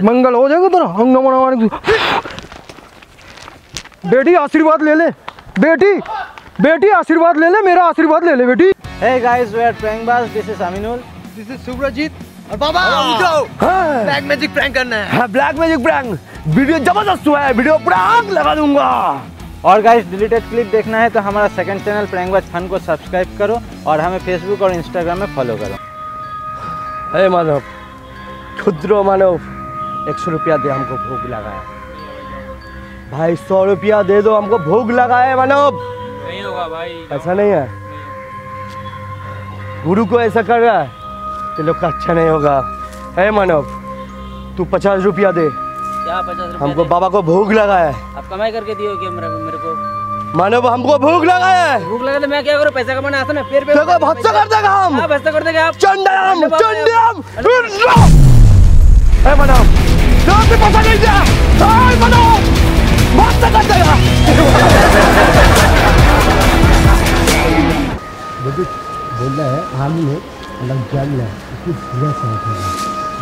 मंगल हो जाएगा तेरा हम नमो नमः बेटी आशीर्वाद ले ले। बेटी बेटी आशीर्वाद ले ले मेरा आशीर्वाद ले ले बेटी। Hey guys, we are Prangbaz. This is Aminul. This is Subhrajit और बाबा उठो ब्लैक मैजिक प्रैंक करना है। ब्लैक मैजिक प्रैंक वीडियो ज़बरदस्त हुआ है वीडियो पूरा आग लगा दूँगा। और गाइस डिलीटेड क्लिप देखना है तो हमारा second channel prank Prangbaz fun को सब्सक्राइब करो और हमें फेसबुक और इंस्टाग्राम में फॉलो करो। हे मानव क्षुद्र मानव। एक सौ रुपया दे हमको भोग लगाए। भाई सौ रुपया दे दो हमको भोग लगाए मानव नहीं होगा भाई। ऐसा नहीं है। गुरु को ऐसा कर रहा है ये लोग का अच्छा नहीं होगा। हे मानव तू पचास रुपया दे। क्या पचास रुपया हमको? बाबा को भोग लगाया है आप कमाई करके दियो क्या मेरे मेरे को? मानव हमको भोग लगाया है भूख लगा तो मैं क्या करूँ? पैसा कमाना आता ना पे देखो भत्सा कर देगा हम। हाँ भत्सा कर देगा आप। चंडम। चंडम रहा है आर्मी में अलग जानना है इसकी पूरा साथ होगा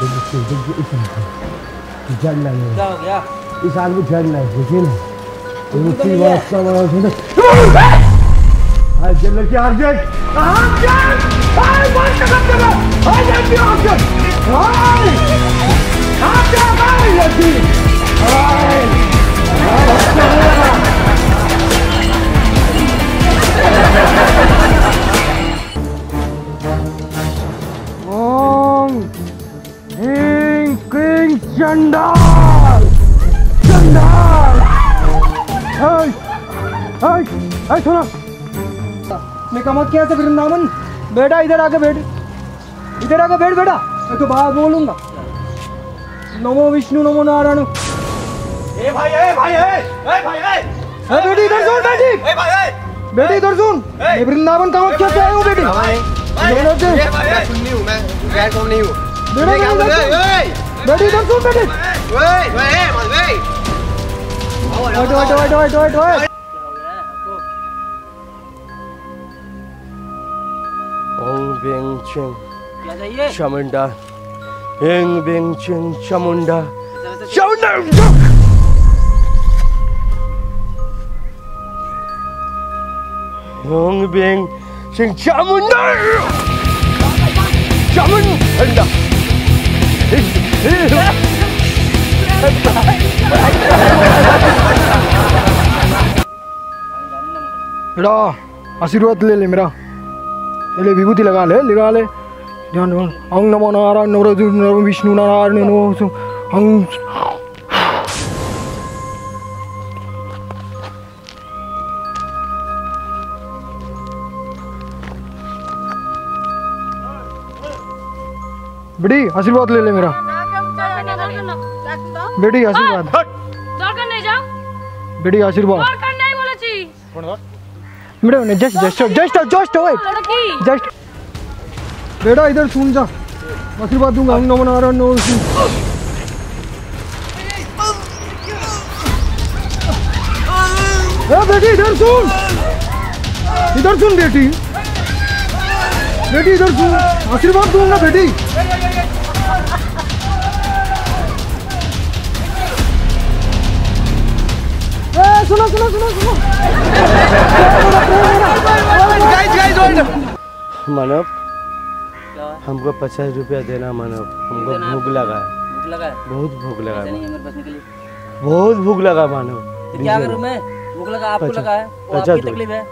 देखिए इसको देखिए इस आदमी जानना है क्या हो गया इस आदमी जानना है देखिए ना तो उसकी बात का बड़ा सुनो हाय जनरल हाय सुनो। मैं कमा क्या था वृंदावन। बेटा इधर आके बैठ। इधर आके बैठ बेटा मैं तो बात बोलूँगा। नमो विष्णु नमो नारायण। ए भाई ए भाई ए ए भाई ए। ए बेटी इधर सुन बेटी। ए भाई ए। बेटी इधर सुन। मैं वृंदावन कामाख्या से आया हूँ बेटी। दोनों से। मैं सुन नहीं हूँ मैं गैर कौन नहीं हूँ। बेटा क्या बोल? इधर रहे सुन। बेटी इधर सुन बेटी। हटो हटो हटो हटो हटो हटो। ओम बिंग चिंग क्या चाहिए चामुंडा हिंग बिंग चिंग चामुंडा चामुंडा ओम बिंग चिंग चामुंडा चामुंडा आशीर्वाद ले ले मेरा ले विभूति लगा ले लगा ले ध्यान ध्यान अंग नमो नारायण नवरज नम विष्णु नारायण नमो अंग बेटी आशीर्वाद ले ले मेरा बेटी आशीर्वाद बेटी आशीर्वाद बेटा उन्हें just just just just wait just बेटा इधर सुन जा। बाकी बात दूँगा हम नमन आ रहा नो बेटी इधर सुन। इधर सुन बेटी। बेटी इधर सुन। आशीर्वाद दूँगा बेटी। सुनो सुनो सुनो सुनो। गाइस गाइस मानव हमको पचास रुपया देना मानव हमको भूख लगा है। भूख लगा है? बहुत भूख लगा है बहुत भूख लगा मानव तो क्या दीजिए। ना। मैं? भूख लगा आपको पचास- लगा है? वो आपकी तकलीफ़ है?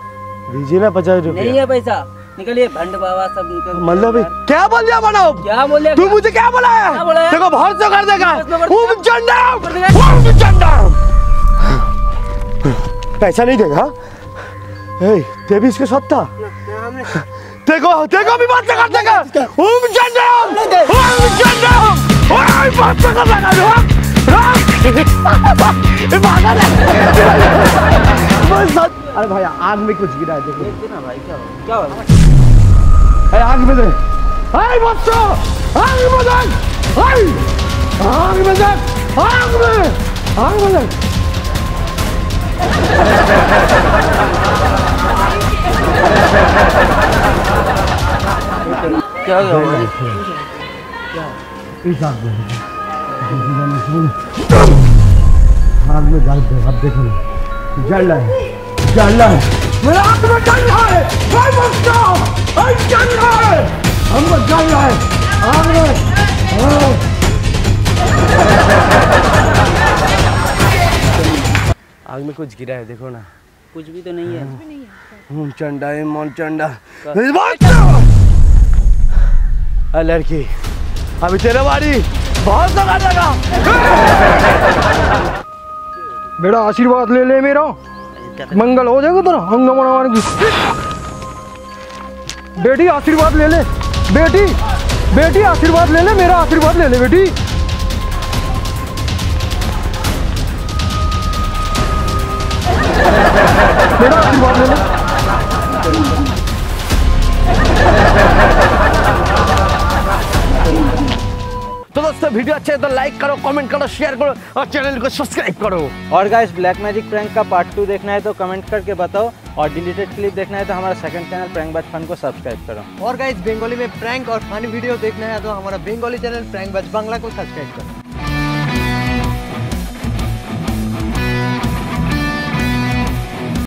दीजिए ना पचास नहीं है पैसा। निकलिए भंड बाबा सब निकल मतलब क्या बोल दिया मानव क्या बोले तू मुझे क्या बोला है? देखो भरोसा कर देगा कर ओम कर देगा। ओम चंडम पैसा नहीं देगा? ए भी इसके सत्ता देखो देखो भी बात कर देगा ओए बात देगा अरे भाई आग में कुछ गिरा है देखो। ना भाई क्या क्या आग में दे। हाय बच्चों! आग में दे। हाय आग में दे। आग में। आग में दे। क्या हो आग में जल दे अब देखो जल रहा है जल रहा है मेरा आग में जल रहा है भाई बच्चा भाई जल रहा है हमको जल रहा है आग में हाँ। आग में कुछ गिरा है देखो ना। कुछ भी तो नहीं है। हूँ। चंडा है मन चंडा। अरे लड़की। अभी तेरे बारी। बहुत लगा लगा बेटा आशीर्वाद ले ले मेरा। मंगल हो जाएगा तेरा हंगामा मारने की बेटी आशीर्वाद ले ले। बेटी बेटी आशीर्वाद ले ले मेरा आशीर्वाद ले ले बेटी। तो दोस्तों वीडियो अच्छे है तो लाइक करो कमेंट करो शेयर करो और चैनल को सब्सक्राइब करो। और गाइस ब्लैक मैजिक प्रैंक का पार्ट टू देखना है तो कमेंट करके बताओ और डिलीटेड क्लिप देखना है तो हमारा सेकंड चैनल प्रैंक बाज फन को सब्सक्राइब करो। और गाइस बंगाली में प्रैंक और फनी वीडियो देखना है तो हमारा बंगाली चैनल प्रैंक बाज बांग्ला को सब्सक्राइब करो।